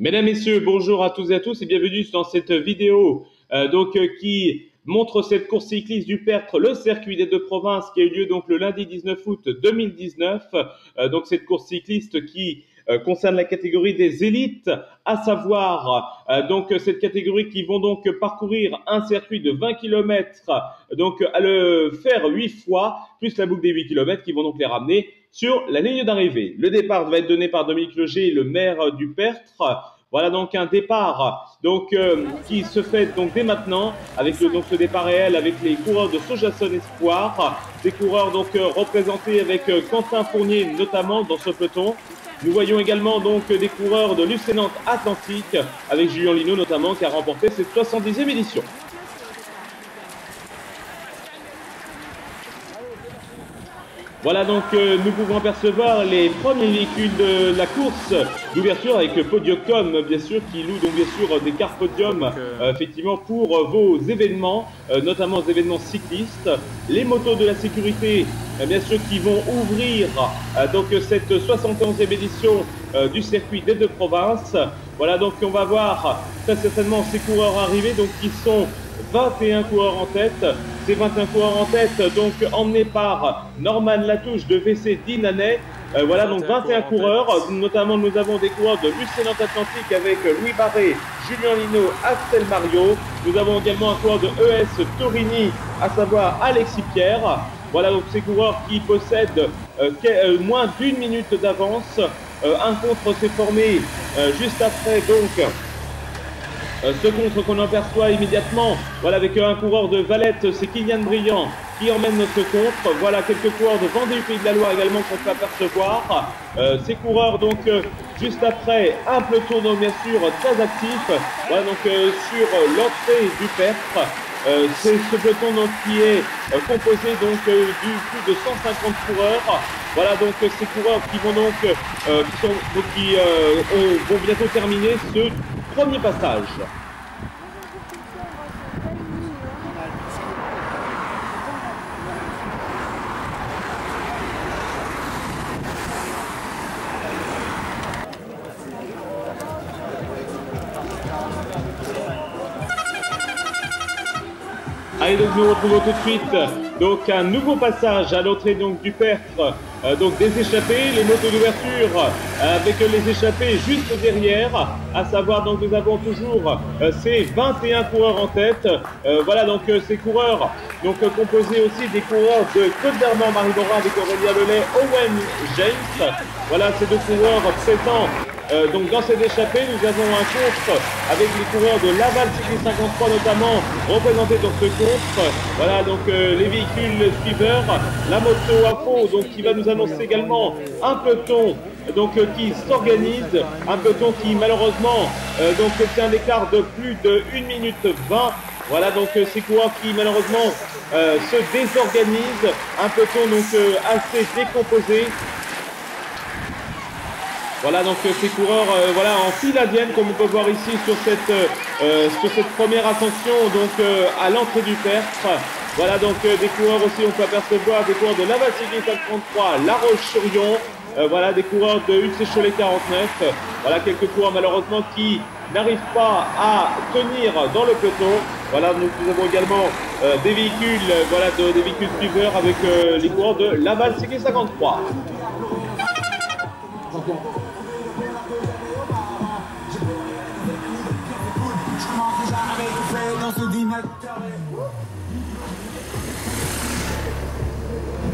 Mesdames, Messieurs, bonjour à tous et à tous et bienvenue dans cette vidéo euh, donc euh, qui montre cette course cycliste du Pertre, le circuit des deux provinces qui a eu lieu donc le lundi 19 août 2019. Euh, donc cette course cycliste qui euh, concerne la catégorie des élites, à savoir donc cette catégorie qui vont donc parcourir un circuit de 20 km, donc à le faire 8 fois, plus la boucle des 8 km qui vont donc les ramener sur la ligne d'arrivée. Le départ va être donné par Dominique Loger, le maire du Pertre. Voilà donc un départ donc euh, qui se fait donc dès maintenant avec le, donc ce départ réel avec les coureurs de Sojason Espoir, des coureurs donc euh, représentés avec euh, Quentin Fournier notamment dans ce peloton. Nous voyons également donc des coureurs de l'Ucénante Atlantique avec Julien Lino notamment qui a remporté cette 70e édition. Voilà donc euh, nous pouvons apercevoir les premiers véhicules de la course d'ouverture avec Podiocom bien sûr qui loue donc bien sûr des cartes podium euh, effectivement pour vos événements, euh, notamment les événements cyclistes. Les motos de la sécurité bien sûr qui vont ouvrir donc cette 71e édition du circuit des deux provinces. Voilà donc on va voir très certainement ces coureurs arriver donc qui sont 21 coureurs en tête. Ces 21 coureurs en tête, donc emmenés par Norman Latouche de VC Dinanet. Euh, voilà donc 21 coureurs, notamment nous avons des coureurs de l'Ucénant Atlantique avec Louis Barré, Julien Lino, Axel Mario. Nous avons également un coureur de ES Torini, à savoir Alexis Pierre. Voilà donc ces coureurs qui possèdent euh, euh, moins d'une minute d'avance. un contre s'est formé juste après donc euh, ce contre qu'on aperçoit immédiatement, voilà avec un coureur de Valette, c'est Kylian Briand qui emmène ce contre. Voilà quelques coureurs de Vendée Pays de la Loire également qu'on peut apercevoir. Euh, ces coureurs donc euh, juste après un peloton donc bien sûr très actif. Voilà donc sur l'entrée du Pertre. c'est ce peloton donc qui est composé donc du plus de 150 coureurs. Voilà donc ces coureurs qui vont donc, qui vont bientôt terminer ce premier passage. Allez donc nous retrouvons tout de suite donc un nouveau passage à l'entrée donc du Pertre euh, donc des échappées, les motos d'ouverture avec les échappées juste derrière, à savoir donc nous avons toujours euh, ces 21 coureurs en tête. voilà donc ces coureurs donc composés aussi des coureurs de Côte Marie Morin avec Aurélien Lelay, Owen James. Voilà ces deux coureurs présents euh, donc dans cette échappée, nous avons un contre avec les coureurs de Laval Cycliste 53 notamment représentés dans ce contre. Voilà donc euh, les véhicules suiveurs, la moto à fond donc qui va nous annoncer également un peloton donc euh, qui s'organise, un peloton qui malheureusement donc c'est un écart de plus de 1 minute 20. Voilà donc ces coureurs qui malheureusement se désorganisent, un peloton donc assez décomposé voilà donc euh, ces coureurs euh, voilà en file comme on peut voir ici sur cette euh, sur cette première ascension donc à l'entrée du Pertre. Voilà donc des coureurs aussi on peut apercevoir des coureurs de la 33, La Roche-sur-Yon, euh, voilà, des coureurs de UC Cholet 49. Voilà, quelques coureurs malheureusement qui n'arrivent pas à tenir dans le peloton. Voilà, nous, avons également euh, des véhicules, euh, voilà, de, des véhicules suiveurs avec les coureurs de Laval CG53.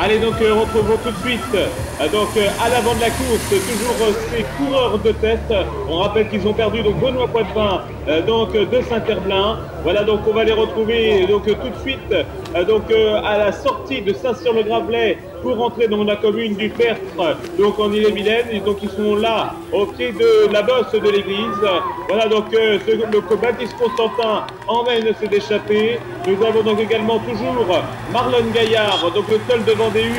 Allez donc euh, retrouvons tout de suite euh, donc euh, à l'avant de la course toujours ces coureurs de tête. On rappelle qu'ils ont perdu donc Benoît Poitvin donc de Saint-Herblain. Voilà donc on va les retrouver donc tout de suite donc à la sortie de Saint-Cyr-le-Gravelet pour rentrer dans la commune du Pertre, donc en Ille-et-Vilaine. Et donc ils sont là, au pied de la bosse de l'église. Voilà donc euh, ce, le Baptiste Constantin emmène ses échappés. Nous avons donc également toujours Marlon Gaillard, donc le seul de Vendée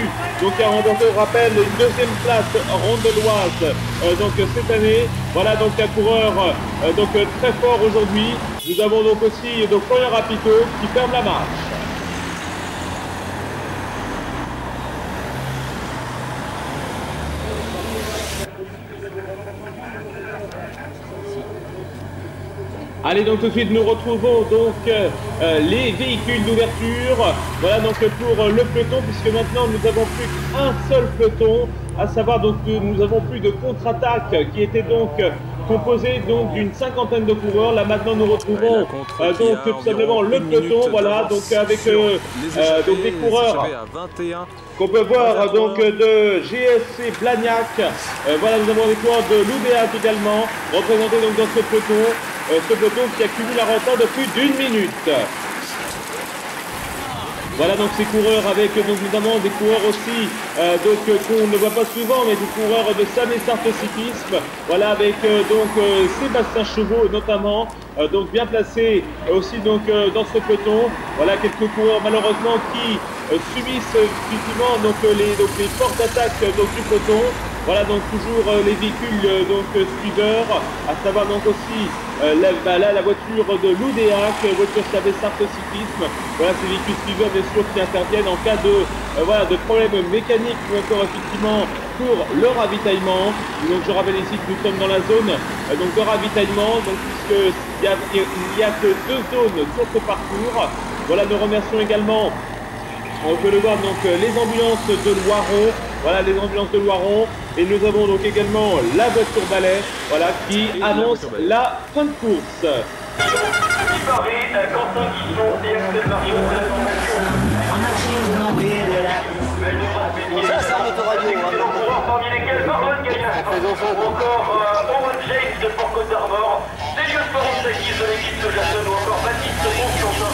donc qui a remporté, au rappel, une deuxième place rondeloise euh, donc cette année. Voilà donc un coureur euh, donc très fort aujourd'hui. Nous avons donc aussi donc Florian Rapito qui ferme la marche. Allez donc tout de suite nous retrouvons donc euh, euh, les véhicules d'ouverture. Voilà donc pour le peloton puisque maintenant nous avons plus qu'un seul peloton, à savoir donc nous avons plus de contre-attaque qui était donc composé donc d'une cinquantaine de coureurs. Là maintenant nous retrouvons euh, donc tout simplement le peloton, voilà donc avec donc des coureurs qu'on peut voir donc de GSC Blagnac. voilà nous avons des coureurs de l'UDAC également représentés donc dans ce peloton. Euh, ce peloton qui accumule un retard de plus d'une minute. Voilà donc ces coureurs avec notamment des coureurs aussi euh, donc qu'on ne voit pas souvent mais des coureurs de Sam et Cyclisme. Voilà avec euh, donc Sébastien Chevaux notamment donc bien placé aussi donc dans ce peloton. Voilà quelques coureurs malheureusement qui subissent effectivement donc les donc fortes d'attaque donc du peloton. Voilà donc toujours euh, les véhicules euh, donc euh, suiveurs, à savoir donc aussi la, bah, la voiture de l'UDAC, voiture Sartre cyclisme. Voilà ces véhicules suiveurs bien sûr qui interviennent en cas de problèmes mécaniques ou encore effectivement pour le ravitaillement. Donc je rappelle ici que nous sommes dans la zone donc de ravitaillement, donc puisque il n'y a, a, que deux zones sur ce parcours. Voilà, nous remercions également on peut le voir donc les ambulances de Loiron, voilà les ambulances de Loiron, et nous avons donc également la voiture balai voilà, qui annonce la fin de course. Ça, c'est un autoradio. Parmi lesquels Marlon Gaillard, encore Owen James de Port Côte d'Armor, Sergio Sporostakis de l'équipe de Jason ou encore Baptiste Bonquentin,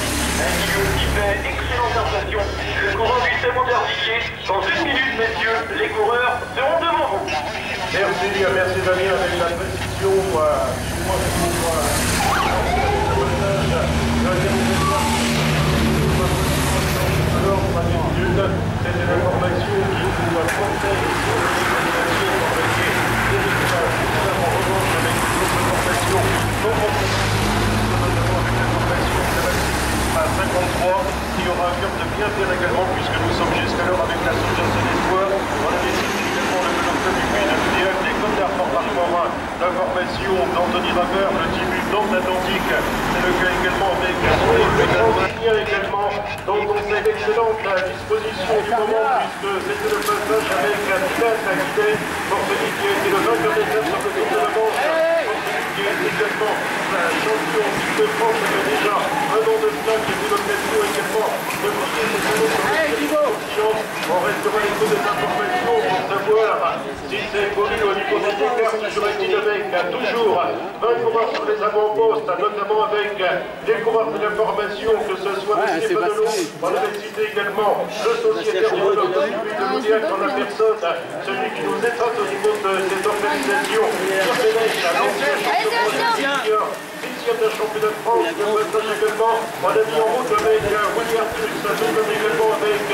qui lui aussi fait excellente impression. Le courant du témoin dernier. Dans une minute, les coureurs seront devant vous. Merci, merci Damien avec la précision. Alors, c'est une information qui vous apporter sur le en revanche avec une autre information non notamment avec l'information de la à 53 il y aura un cœur de bien faire également, puisque nous sommes jusqu'alors avec la Association d'Espoir. On a décidé également le peloton du Puy de l'UDF, les Côtes d'Armor par l'information d'Anthony Raver, le team Nord Atlantique. C'est le cas également avec Sophie également, on sait l'excellente disposition du moment, puisque c'était le passage avec Dylan Guidet, Morphony qui a été le vainqueur des sur le tour de la Manche. Est également champion de France, il y a déjà un an de cela, qui a eu l'occasion également de marquer ses sur On restera les coups des informations pour savoir si c'est évolue au niveau des écarts, toujours est-il avec toujours 20 coureurs sur les avant-postes, notamment avec des coureurs de l'information, que ce soit ouais, le Padelot, on avait cité également le sociétaire du Monocle de Moudiac dans la personne, celui qui nous étrate au niveau de cette organisation, l'ancien champion de championnat de France, le également, on a mis en route avec William nous également avec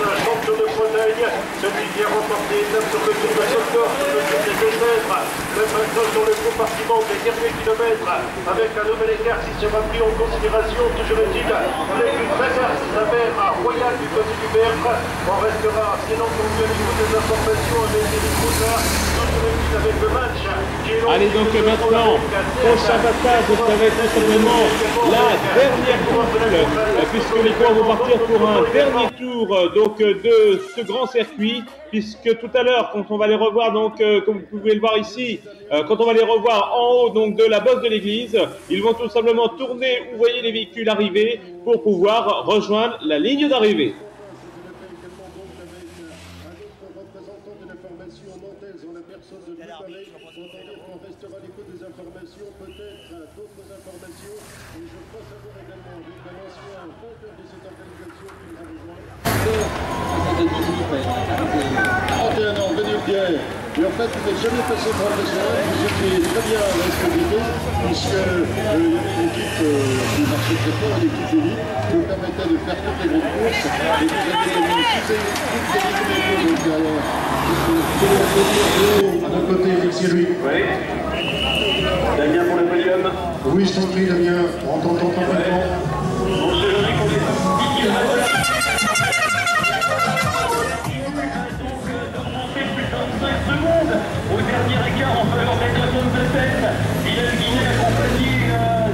le vice-champion de Bretagne, celui qui a remporté étape sur le tour de sur le tour des Deux-Sèvres, le maintenant sur le compartiment des derniers kilomètres, avec un nouvel écart qui sera pris en considération, toujours est-il, avec une bagarre qui s'avère à Royal du côté du Bertre, on restera bien entendu au niveau des informations avec Eric Roussard, avec le match qui est Allez donc maintenant, prochain passage, ça va être simplement la dernière boucle, puisque les coureurs vont partir pour un dernier tour euh, donc, de ce grand circuit, puisque tout à l'heure, quand on va les revoir, donc, euh, comme vous pouvez le voir ici, euh, quand on va les revoir en haut donc, de la bosse de l'église, ils vont tout simplement tourner où vous voyez les véhicules arriver pour pouvoir rejoindre la ligne d'arrivée. Et en fait, il n'est jamais passé professionnel, qui est très bien à la puisque euh, il y avait une équipe euh, qui marchait très fort, une équipe d'élite, qui vous permettait de faire toutes les grandes courses. Et vous avez gagné toutes les derrière. À d'un côté, Alexis lui. Oui. Damien pour le podium. Oui, je t'en prie, Damien. On t'entend parfaitement. au dernier écart en faveur des 67. Dylan Guinet accompagné euh,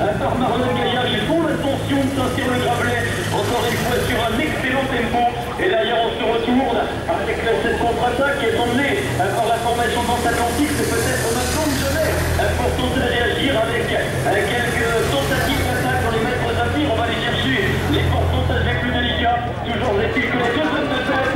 euh, par Marlon Gaillard. Ils font l'attention de sortir le gravelet. Encore une fois sur un excellent tempo. Et derrière, on se retourne avec cette contre-attaque qui est emmenée euh, par la formation transatlantique. C'est peut-être maintenant que jamais euh, pour tenter de réagir avec euh, quelques tentatives d'attaque pour les maîtres d'affaires. On va aller chercher les pourcentages avec le délicats. Toujours est-il que les 67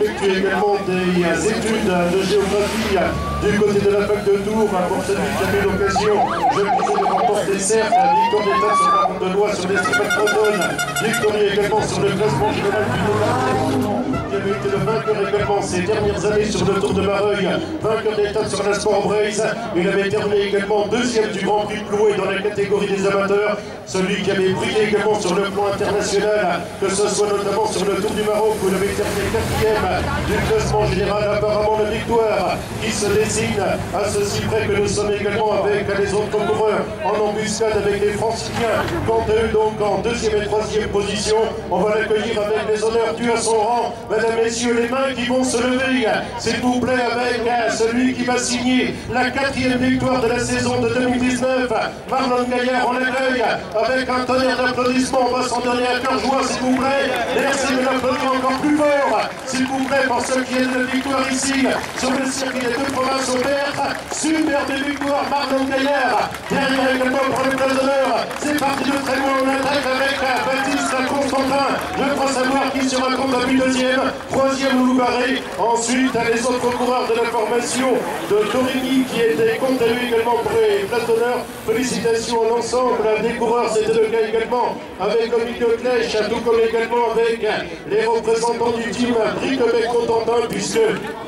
effectuer également des études de géographie du côté de la fac de Tours pour celui qui a eu l'occasion, je le disais, de remporter certes victoire sur la route de loi sur l'estrade bretonne, victoire également sur le classement général du avait été le vainqueur également ces dernières années sur le Tour de Mareuil, vainqueur d'étape sur la Sport Braise, il avait terminé également deuxième du Grand Prix Ploué dans la catégorie des amateurs, celui qui avait brillé également sur le plan international, que ce soit notamment sur le Tour du Maroc où il avait terminé quatrième du classement général, apparemment la victoire qui se dessine à ceci près que nous sommes également avec les autres coureurs en embuscade avec les franciliens, quant à eux donc en deuxième et troisième position, on va l'accueillir avec les honneurs dus à son rang, messieurs, les mains qui vont se lever, s'il vous plaît, avec euh, celui qui va signer la quatrième victoire de la saison de 2019, Marlon Gaillard, on l'accueille avec un tonnerre d'applaudissements, on va s'en donner à cœur joie, s'il vous plaît, merci de l'applaudir encore plus fort, s'il vous plaît, pour ceux qui aient de victoire ici, sur le circuit des deux provinces Père, superbe victoire, Marlon Gaillard, derrière également pour le place d'honneur, c'est parti de très loin, on attaque avec euh, Baptiste Constantin, je crois savoir qui sera but deuxième, troisième Loubaré, ensuite les autres coureurs de la formation de Torigny qui étaient compte à également pour les places d'honneur, félicitations à l'ensemble des coureurs, c'était le cas également avec Dominique Clèche, tout comme également avec les représentants du team Briquebec Contentin, puisque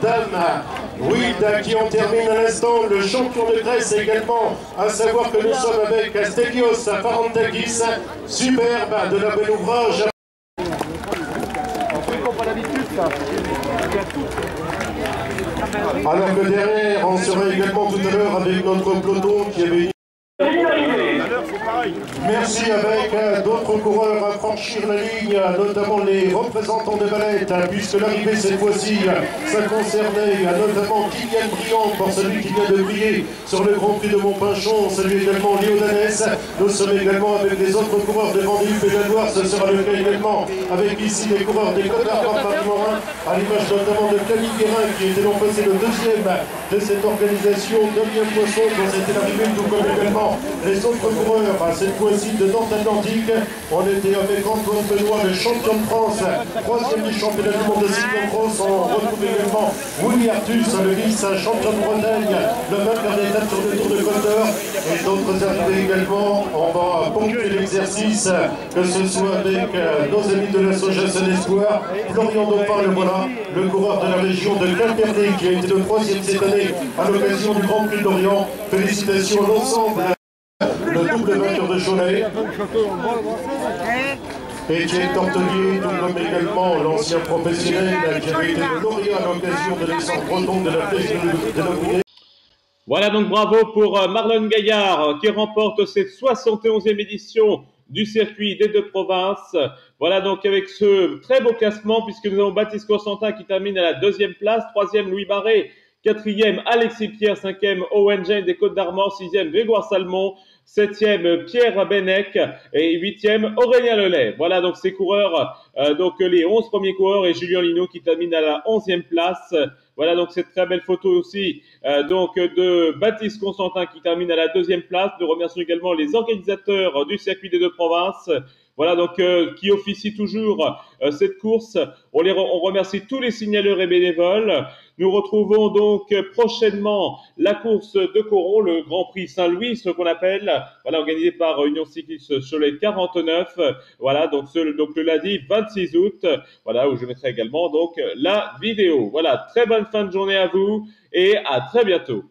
Dame Wid qui en termine à l'instant, le champion de Grèce également, à savoir que nous sommes avec Stelios Parantakis, superbe de la belle ouvrage. Alors que derrière, on sera également tout à l'heure avec notre peloton qui avait Merci avec euh, d'autres coureurs à franchir la ligne, notamment les représentants de Valette, puisque l'arrivée cette fois-ci, ça concernait euh, notamment Kylian Briand, pour celui qui vient de briller sur le Grand Prix de Montpinchon. Salut également Léo Danès. Nous sommes également avec les autres coureurs de Vendée et Loire. Ce sera le cas également avec ici les coureurs des Côtes d'Armor Paris-Morin, à l'image notamment de Camille Guérin, qui était l'an passé le deuxième de cette organisation, deuxième poisson quand c'était l'arrivée, tout comme également les autres coureurs, à cette fois-ci de Nord-Atlantique. On était avec Antoine Benoît, le champion de France, troisième du championnat du monde de cyclocross. On retrouve également Willy Artus, le vice-champion de Bretagne, le vainqueur d'étape sur le Tour de Côte d'Or. Et d'autres arrivées également. On va ponctuer l'exercice, que ce soit avec euh, nos amis de l'association Espoir. Florian Dauphin, le voilà, le coureur de la région de Calperné, qui a été le troisième cette année à l'occasion du Grand Prix d'Orient. Félicitations à l'ensemble le double vainqueur Voilà donc bravo pour euh, Marlon Gaillard qui remporte cette 71e édition du circuit des deux provinces. Voilà donc avec ce très beau classement puisque nous avons Baptiste Constantin qui termine à la deuxième place, troisième Louis Barré, quatrième Alexis Pierre, cinquième Owen James des Côtes d'Armor, sixième Grégoire Salmon, septième Pierre Benec et huitième Aurélien Lelay. Voilà donc ces coureurs, euh, donc les onze premiers coureurs et Julien Lino qui termine à la onzième place. Voilà donc cette très belle photo aussi euh, donc de Baptiste Constantin qui termine à la deuxième place. Nous remercions également les organisateurs du circuit des deux provinces. Voilà donc euh, qui officie toujours euh, cette course. On, les on remercie tous les signaleurs et bénévoles. Nous retrouvons donc prochainement la course de Coron, le Grand Prix Saint-Louis, ce qu'on appelle, voilà, organisé par Union Cycliste Cholet 49. Voilà, donc, ce, donc le lundi 26 août, voilà, où je mettrai également donc la vidéo. Voilà, très bonne fin de journée à vous et à très bientôt.